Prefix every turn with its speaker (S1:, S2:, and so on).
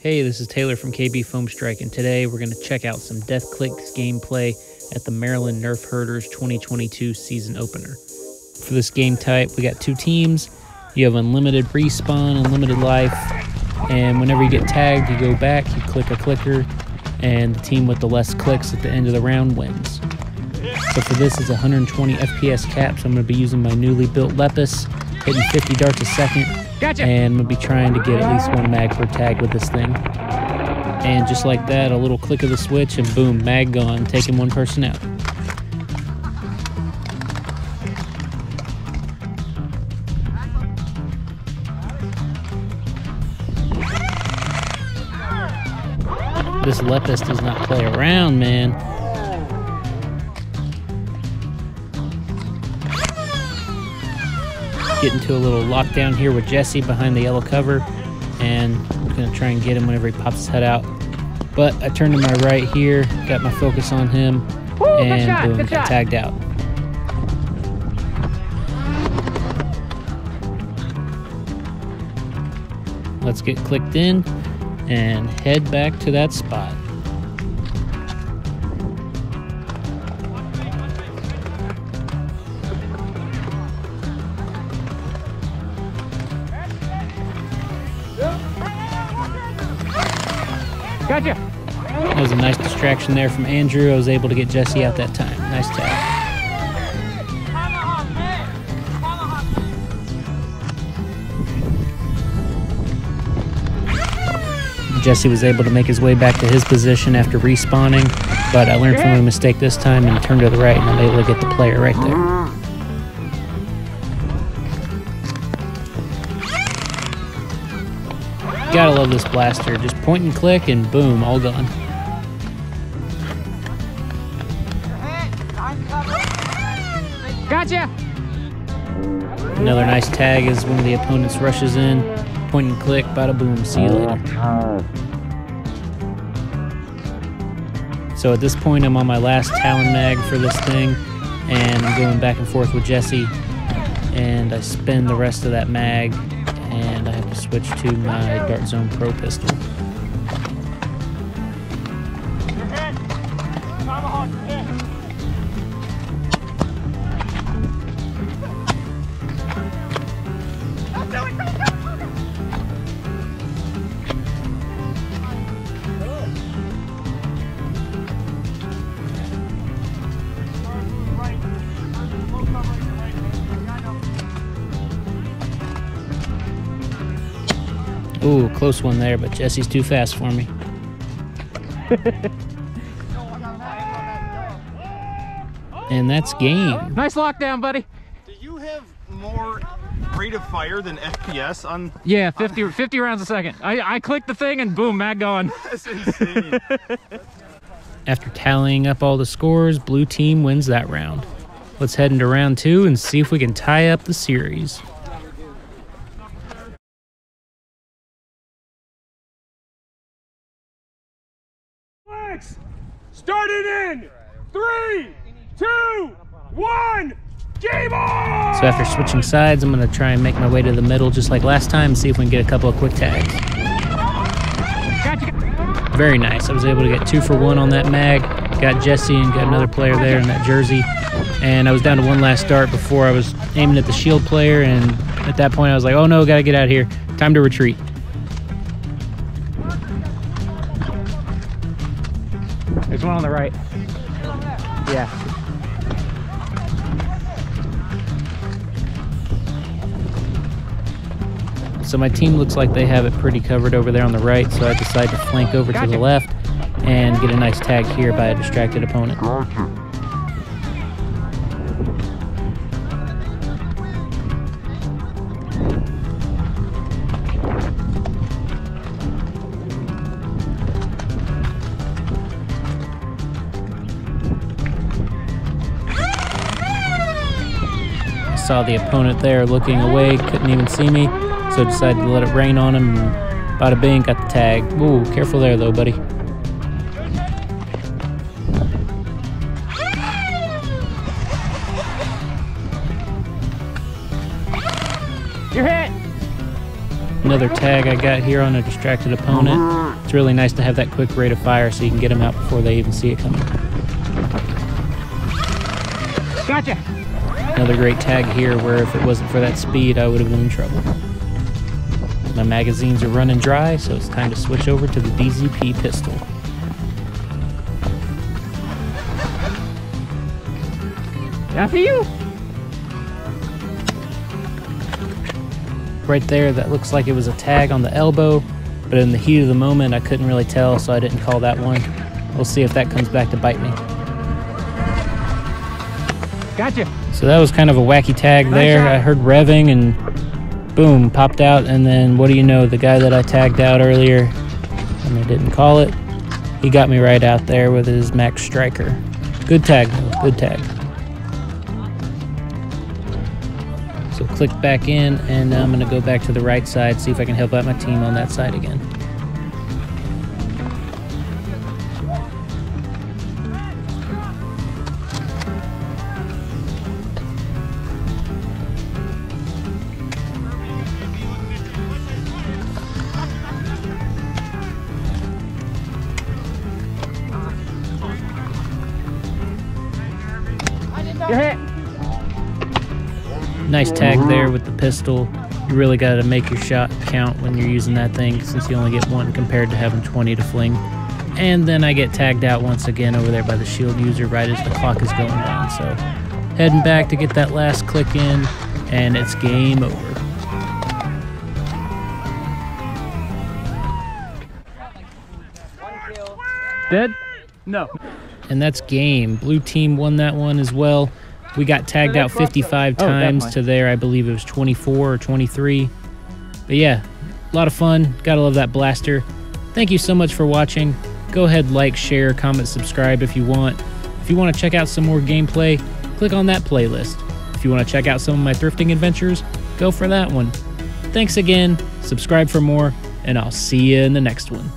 S1: Hey, this is Taylor from KB Foam Strike, and today we're going to check out some Death Clicks gameplay at the Maryland Nerf Herders 2022 season opener. For this game type, we got two teams. You have unlimited respawn, unlimited life, and whenever you get tagged, you go back, you click a clicker, and the team with the less clicks at the end of the round wins. So for this it's 120 FPS cap, so I'm going to be using my newly built Lepus, hitting 50 darts a second,
S2: Gotcha.
S1: and I'm going to be trying to get at least one mag per tag with this thing. And just like that, a little click of the switch, and boom, mag gone, taking one person out. This Lepus does not play around, man. Get into a little lockdown here with Jesse behind the yellow cover, and I'm gonna try and get him whenever he pops his head out. But I turned to my right here, got my focus on him,
S2: good
S1: and
S2: shot,
S1: boom,
S2: good
S1: got
S2: shot.
S1: tagged out. Let's get clicked in and head back to that spot.
S2: Gotcha.
S1: That was a nice distraction there from Andrew. I was able to get Jesse out that time. Nice tag. Jesse was able to make his way back to his position after respawning, but I learned from my mistake this time and turned to the right, and I'm able to get the player right there. Gotta love this blaster. Just point and click, and boom, all gone.
S2: Gotcha.
S1: Another nice tag as one of the opponents rushes in. Point and click, bada boom, see you later. So at this point, I'm on my last Talon mag for this thing, and I'm going back and forth with Jesse. And I spend the rest of that mag, and I switch to my Dart Zone Pro pistol. Ooh, close one there, but Jesse's too fast for me. and that's game.
S2: Nice lockdown, buddy.
S3: Do you have more rate of fire than FPS on?
S2: Yeah, 50, 50 rounds a second. I, I clicked the thing and boom, mag gone.
S3: That's insane.
S1: After tallying up all the scores, blue team wins that round. Let's head into round two and see if we can tie up the series.
S4: Starting in three, two, one, game on!
S1: So after switching sides, I'm going to try and make my way to the middle just like last time and see if we can get a couple of quick tags. Very nice. I was able to get two for one on that mag. Got Jesse and got another player there in that jersey. And I was down to one last dart before I was aiming at the shield player. And at that point, I was like, oh no, gotta get out of here. Time to retreat.
S2: There's one on the right. Yeah.
S1: So my team looks like they have it pretty covered over there on the right. So I decide to flank over to the left and get a nice tag here by a distracted opponent. Saw the opponent there looking away, couldn't even see me, so decided to let it rain on him. And bada bing, got the tag. Ooh, careful there though, buddy. You're hit! Another tag I got here on a distracted opponent. It's really nice to have that quick rate of fire so you can get them out before they even see it coming.
S2: Gotcha.
S1: Another great tag here where if it wasn't for that speed, I would have been in trouble. My magazines are running dry, so it's time to switch over to the DZP pistol.
S2: After you.
S1: Right there, that looks like it was a tag on the elbow, but in the heat of the moment, I couldn't really tell, so I didn't call that one. We'll see if that comes back to bite me.
S2: Gotcha.
S1: So that was kind of a wacky tag there. I heard revving and boom, popped out. And then what do you know? The guy that I tagged out earlier, and I didn't call it, he got me right out there with his Max Striker. Good tag, though. Good tag. So click back in, and I'm going to go back to the right side, see if I can help out my team on that side again. Nice tag there with the pistol. You really got to make your shot count when you're using that thing since you only get one compared to having 20 to fling. And then I get tagged out once again over there by the shield user right as the clock is going down. So heading back to get that last click in, and it's game over.
S2: Dead? No.
S1: And that's game. Blue team won that one as well. We got tagged out 55
S2: Oh,
S1: times
S2: definitely.
S1: to there. I believe it was 24 or 23. But yeah, a lot of fun. Gotta love that blaster. Thank you so much for watching. Go ahead, like, share, comment, subscribe if you want. If you want to check out some more gameplay, click on that playlist. If you want to check out some of my thrifting adventures, go for that one. Thanks again, subscribe for more, and I'll see you in the next one.